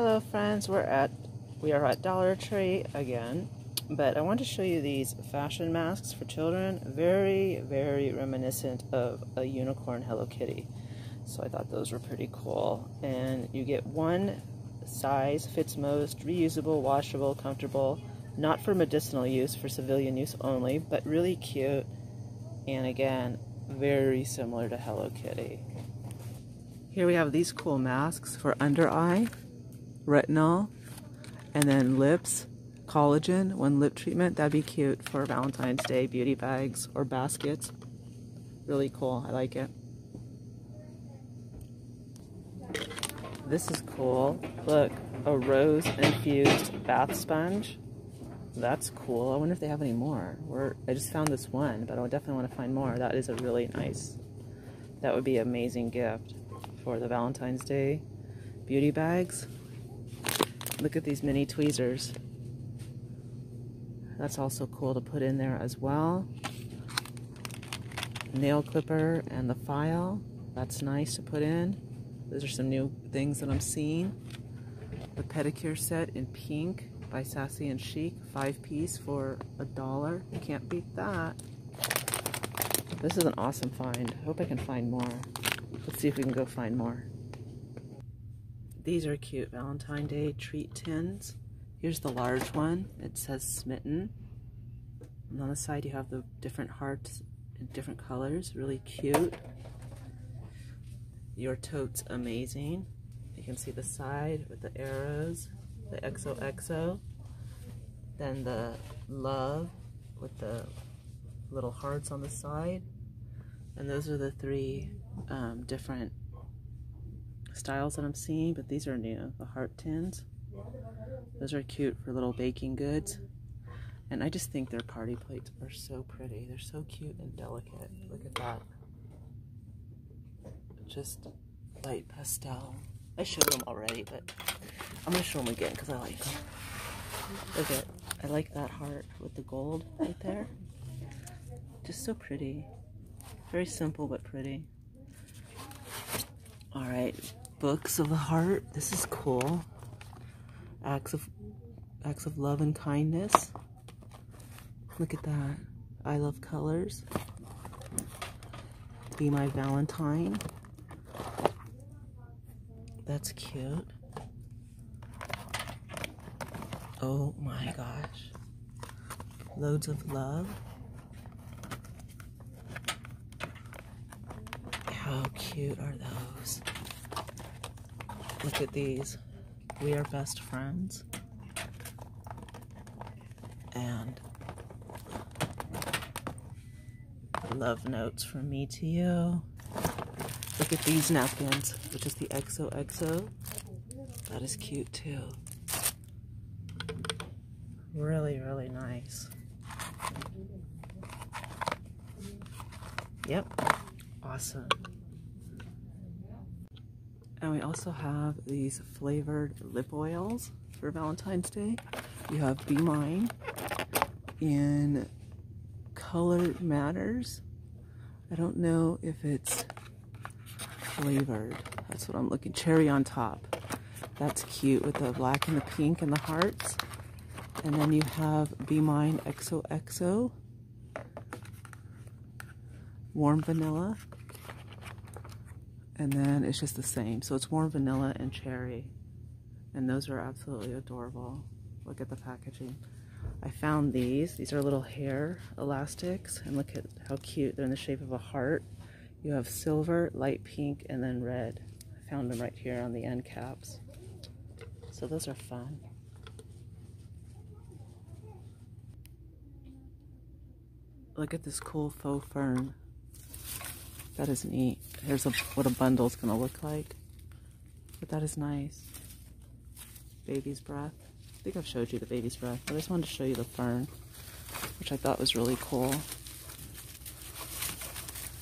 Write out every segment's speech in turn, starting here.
Hello friends, we're at we are at Dollar Tree again, but I want to show you these fashion masks for children. Very, very reminiscent of a unicorn Hello Kitty. So I thought those were pretty cool. And you get one size, fits most, reusable, washable, comfortable, not for medicinal use, for civilian use only, but really cute. And again, very similar to Hello Kitty. Here we have these cool masks for under eye retinol, and then lips, collagen, one lip treatment. That'd be cute for Valentine's Day beauty bags or baskets. Really cool. I like it. This is cool. Look, a rose infused bath sponge. That's cool. I wonder if they have any more. We're, I just found this one, but I definitely want to find more. That is a really nice, that would be amazing gift for the Valentine's Day beauty bags. Look at these mini tweezers. That's also cool to put in there as well. Nail clipper and the file. That's nice to put in. Those are some new things that I'm seeing. The pedicure set in pink by Sassy and Chic. Five piece for a dollar. You can't beat that. This is an awesome find. I hope I can find more. Let's see if we can go find more. These are cute Valentine Day treat tins. Here's the large one. It says Smitten. And on the side you have the different hearts in different colors. Really cute. Your tote's amazing. You can see the side with the arrows, the XOXO. Then the love with the little hearts on the side. And those are the three um, different styles that I'm seeing, but these are new, the heart tins. Those are cute for little baking goods. And I just think their party plates are so pretty. They're so cute and delicate. Look at that. Just light pastel. I showed them already, but I'm going to show them again because I like them. Look at, I like that heart with the gold right there. Just so pretty. Very simple but pretty. All right, Books of the Heart. This is cool. Acts of acts of love and kindness. Look at that. I love colors. Be my Valentine. That's cute. Oh my gosh. Loads of love. How cute are those? Look at these. We are best friends. And love notes from me to you. Look at these napkins, which is the XOXO. That is cute too. Really, really nice. Yep. Awesome. And we also have these flavored lip oils for Valentine's Day. You have Be Mine in Color Matters. I don't know if it's flavored. That's what I'm looking. Cherry on top. That's cute with the black and the pink and the hearts. And then you have Be Mine XOXO. Warm vanilla and then it's just the same. So it's warm vanilla and cherry. And those are absolutely adorable. Look at the packaging. I found these. These are little hair elastics. And look at how cute. They're in the shape of a heart. You have silver, light pink, and then red. I found them right here on the end caps. So those are fun. Look at this cool faux fern. That is neat. Here's a, what a bundle is going to look like. But that is nice. Baby's breath. I think I've showed you the baby's breath, I just wanted to show you the fern, which I thought was really cool.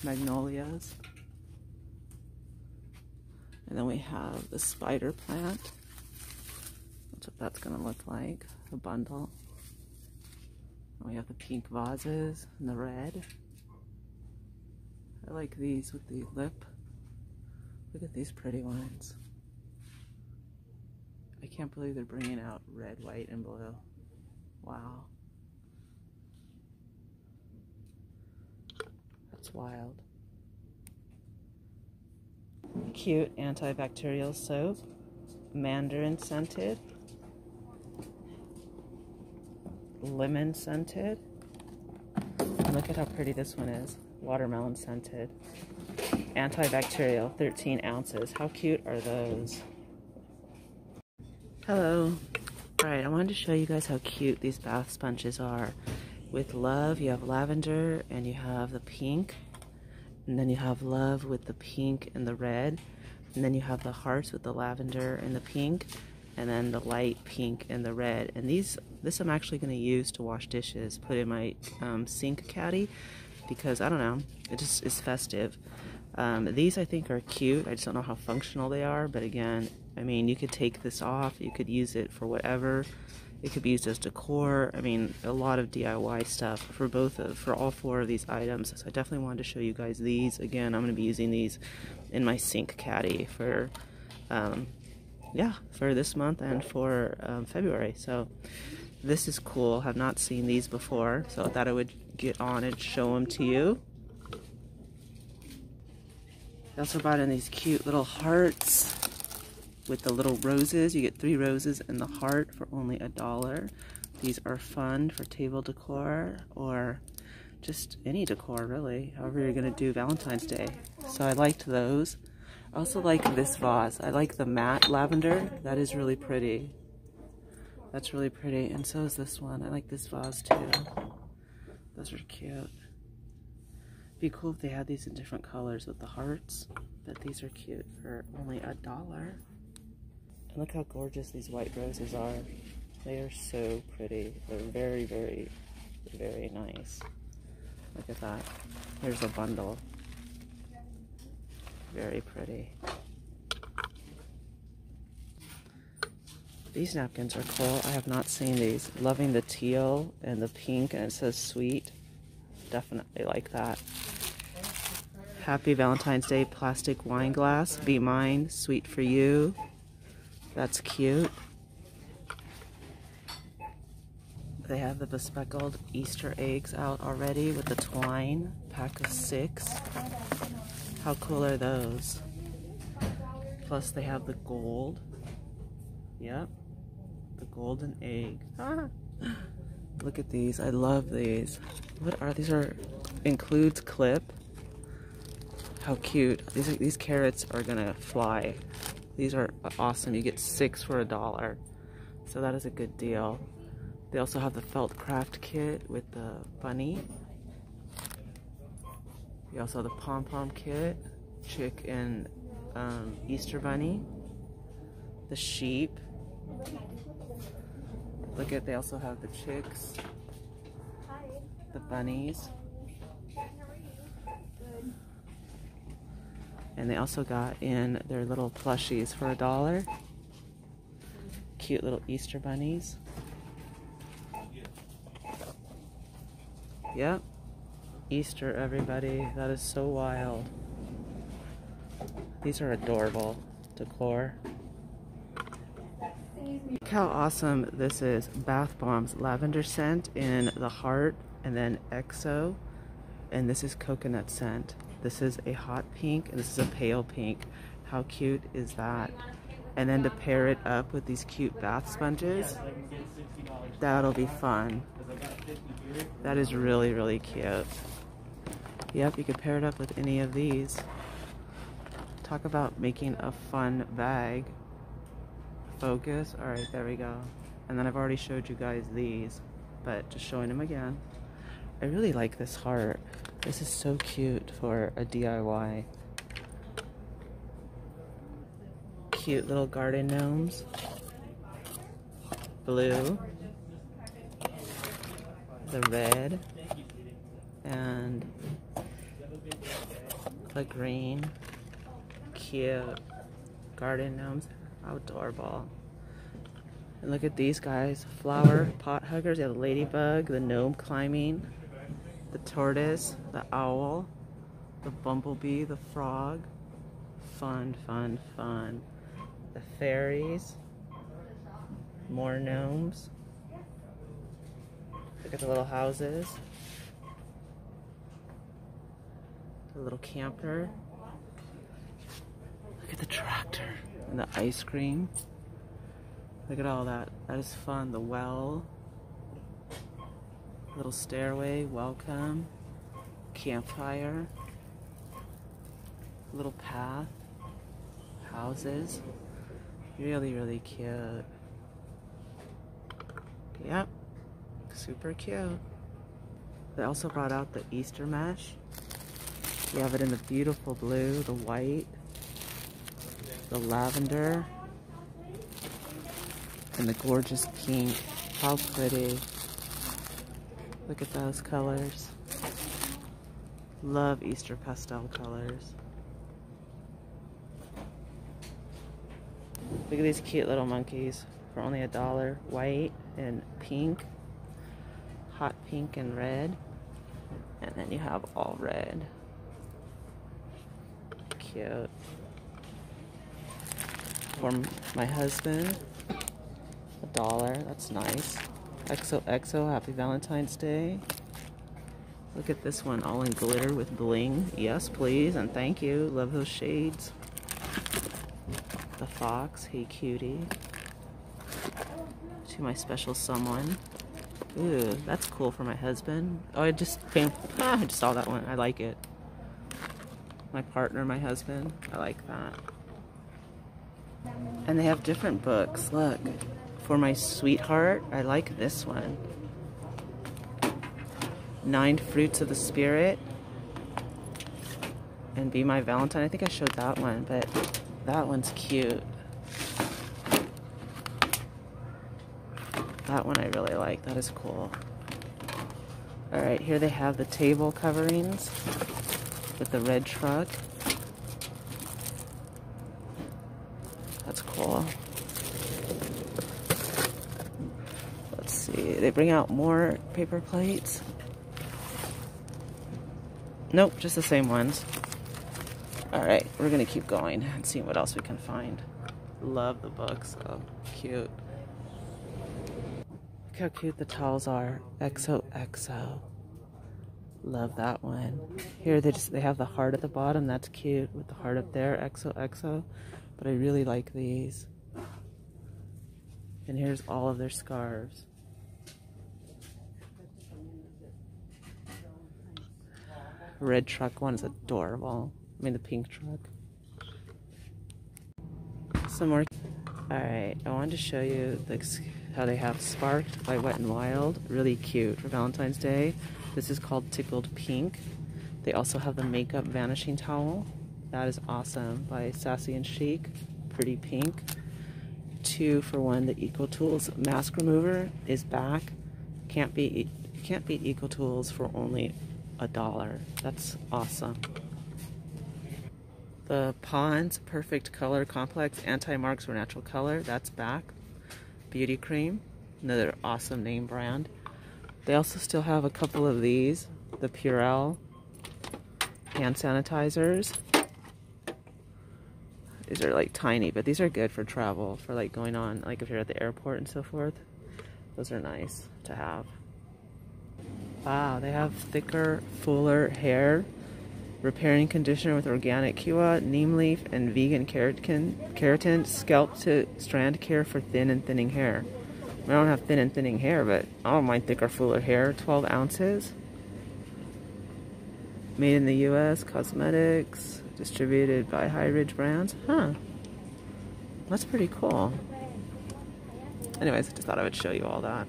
Magnolias. And then we have the spider plant. That's what that's going to look like. A bundle. And we have the pink vases and the red. I like these with the lip. Look at these pretty ones. I can't believe they're bringing out red, white, and blue. Wow. That's wild. Cute antibacterial soap. Mandarin scented. Lemon scented. Look at how pretty this one is. Watermelon scented. Antibacterial, 13 ounces. How cute are those? Hello. Alright, I wanted to show you guys how cute these bath sponges are. With love, you have lavender and you have the pink. And then you have love with the pink and the red. And then you have the hearts with the lavender and the pink. And then the light pink and the red. And these, this I'm actually going to use to wash dishes. Put in my um, sink caddy because, I don't know, it just is festive. Um, these I think are cute. I just don't know how functional they are. But again, I mean, you could take this off. You could use it for whatever. It could be used as decor. I mean, a lot of DIY stuff for both of, for all four of these items. So I definitely wanted to show you guys these. Again, I'm going to be using these in my sink caddy for, um, yeah, for this month and for um, February. So this is cool. Have not seen these before, so I thought I would get on and show them to you. I also brought in these cute little hearts with the little roses. You get three roses and the heart for only a dollar. These are fun for table decor or just any decor really, however you're gonna do Valentine's Day. So I liked those. I also like this vase. I like the matte lavender. That is really pretty. That's really pretty. And so is this one. I like this vase too. Those are cute. Be cool if they had these in different colors with the hearts. But these are cute for only a dollar. And look how gorgeous these white roses are. They are so pretty. They're very, very, very nice. Look at that. Here's a bundle. Very pretty. These napkins are cool. I have not seen these. Loving the teal and the pink and it says sweet. Definitely like that. Happy Valentine's Day plastic wine glass. Be mine. Sweet for you. That's cute. They have the bespeckled Easter eggs out already with the twine. Pack of six. How cool are those? Plus they have the gold. Yep. The golden egg. Ah. Look at these. I love these. What are these? Are includes clip. How cute. These are, these carrots are gonna fly. These are awesome. You get six for a dollar. So that is a good deal. They also have the felt craft kit with the bunny. You also have the pom-pom kit, chick and um, Easter bunny, the sheep. Look at, they also have the chicks, the bunnies. And they also got in their little plushies for a dollar. Cute little Easter bunnies. Yep. Easter, everybody. That is so wild. These are adorable decor. Look how awesome this is. Bath Bombs lavender scent in the heart and then EXO. And this is coconut scent. This is a hot pink and this is a pale pink. How cute is that? And then to pair it up with these cute bath sponges, that'll be fun. That is really, really cute. Yep, you could pair it up with any of these. Talk about making a fun bag. Focus. Alright, there we go. And then I've already showed you guys these, but just showing them again. I really like this heart. This is so cute for a DIY. Cute little garden gnomes. Blue. The red. And the green. Cute. Garden gnomes. How adorable. And look at these guys. Flower pot huggers. You have the ladybug, the gnome climbing the tortoise, the owl, the bumblebee, the frog. Fun, fun, fun. The fairies. More gnomes. Look at the little houses. The little camper. Look at the tractor and the ice cream. Look at all that. That is fun. The well. Little stairway. Welcome. Campfire. Little path. Houses. Really, really cute. Yep. Super cute. They also brought out the Easter mesh. You have it in the beautiful blue, the white, the lavender, and the gorgeous pink. How pretty. Look at those colors. Love Easter pastel colors. Look at these cute little monkeys for only a dollar. White and pink. Hot pink and red. And then you have all red. Cute. For my husband, a dollar. That's nice. XOXO, happy Valentine's Day. Look at this one, all in glitter with bling. Yes, please, and thank you. Love those shades. The fox, hey cutie. To my special someone. Ooh, that's cool for my husband. Oh, I just came, ah, I just saw that one. I like it. My partner, my husband. I like that. And they have different books. Look. For my sweetheart, I like this one. Nine Fruits of the Spirit. And Be My Valentine. I think I showed that one, but that one's cute. That one I really like. That is cool. Alright, here they have the table coverings with the red truck. That's cool. Let's see. They bring out more paper plates. Nope, just the same ones. Alright, we're going to keep going and see what else we can find. Love the books. Oh, cute. Look how cute the towels are. XOXO. Love that one. Here they just they have the heart at the bottom. That's cute with the heart up there. XOXO. But I really like these. And here's all of their scarves. red truck one is adorable. I mean the pink truck. Some more. Alright, I wanted to show you the, how they have Sparked by Wet n Wild. Really cute for Valentine's Day. This is called Tickled Pink. They also have the Makeup Vanishing Towel. That is awesome by Sassy and Chic. Pretty pink. Two for one, the EcoTools Mask Remover is back. Can't beat, can't beat EcoTools for only a dollar. That's awesome. The Pond's Perfect Color Complex Anti-Marks for Natural Color, that's back. Beauty Cream, another awesome name brand. They also still have a couple of these, the Purell hand sanitizers. These are like tiny, but these are good for travel, for like going on, like if you're at the airport and so forth. Those are nice to have. Wow, they have thicker, fuller hair. Repairing conditioner with organic quinoa, neem leaf, and vegan keratin, keratin scalp to strand care for thin and thinning hair. I don't have thin and thinning hair, but I don't mind thicker, fuller hair. 12 ounces. Made in the U.S. Cosmetics. Distributed by High Ridge Brands. Huh. That's pretty cool. Anyways, I just thought I would show you all that.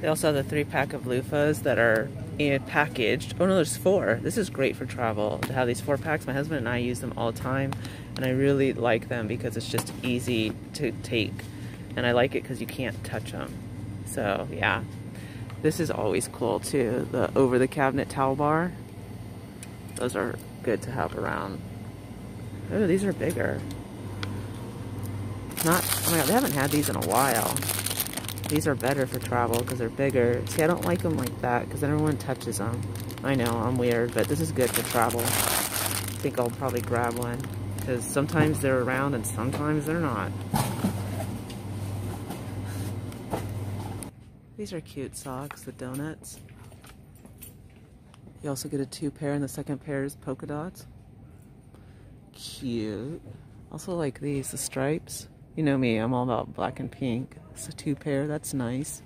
They also have the three pack of loofahs that are eh, packaged. Oh no, there's four. This is great for travel to have these four packs. My husband and I use them all the time, and I really like them because it's just easy to take, and I like it because you can't touch them. So yeah, this is always cool too. The over the cabinet towel bar. Those are good to have around. Oh, these are bigger. Not. Oh my god, they haven't had these in a while. These are better for travel because they're bigger. See, I don't like them like that because everyone touches them. I know, I'm weird, but this is good for travel. I think I'll probably grab one because sometimes they're around and sometimes they're not. These are cute socks, the donuts. You also get a two pair, and the second pair is polka dots. Cute. Also like these, the stripes. You know me, I'm all about black and pink. It's a two pair, that's nice.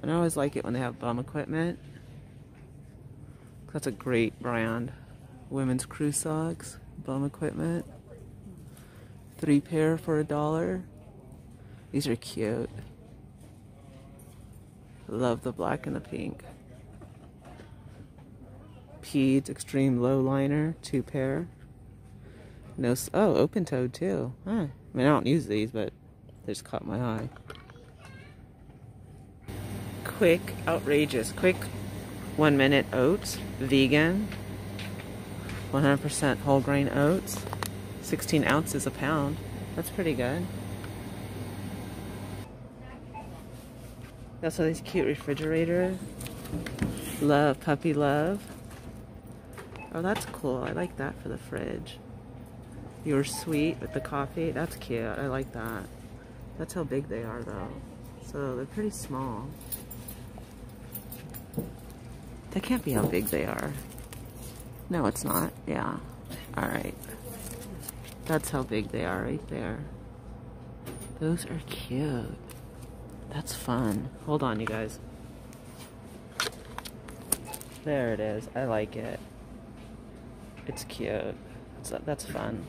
And I always like it when they have bum equipment. That's a great brand. Women's crew socks, bum equipment. Three pair for a dollar. These are cute. Love the black and the pink. Peds Extreme Low Liner, two pair. No, oh, open toed too. Huh. I mean, I don't use these, but they just caught my eye. Quick, outrageous, quick one minute oats, vegan, 100% whole grain oats, 16 ounces a pound. That's pretty good. Also these cute refrigerators. Love, puppy love. Oh, that's cool. I like that for the fridge. You're sweet with the coffee. That's cute. I like that. That's how big they are though. So they're pretty small. That can't be how big they are. No, it's not. Yeah. Alright. That's how big they are right there. Those are cute. That's fun. Hold on, you guys. There it is. I like it. It's cute. It's, that's fun.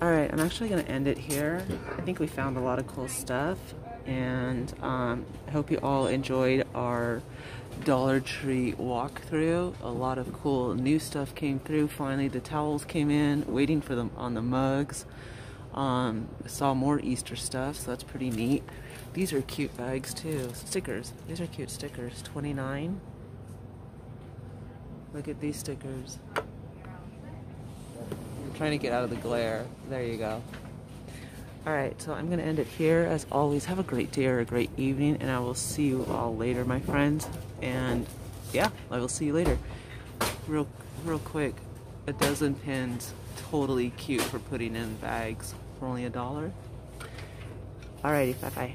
Alright, I'm actually going to end it here. I think we found a lot of cool stuff. And um, I hope you all enjoyed our Dollar Tree walkthrough. A lot of cool new stuff came through. Finally, the towels came in. Waiting for them on the mugs. Um, saw more Easter stuff, so that's pretty neat. These are cute bags too. Stickers. These are cute stickers. 29 Look at these stickers. I'm trying to get out of the glare. There you go. Alright, so I'm going to end it here. As always, have a great day or a great evening, and I will see you all later, my friends. And yeah, I will see you later. Real, real quick, a dozen pins, totally cute for putting in bags for only a dollar. Alrighty, bye-bye.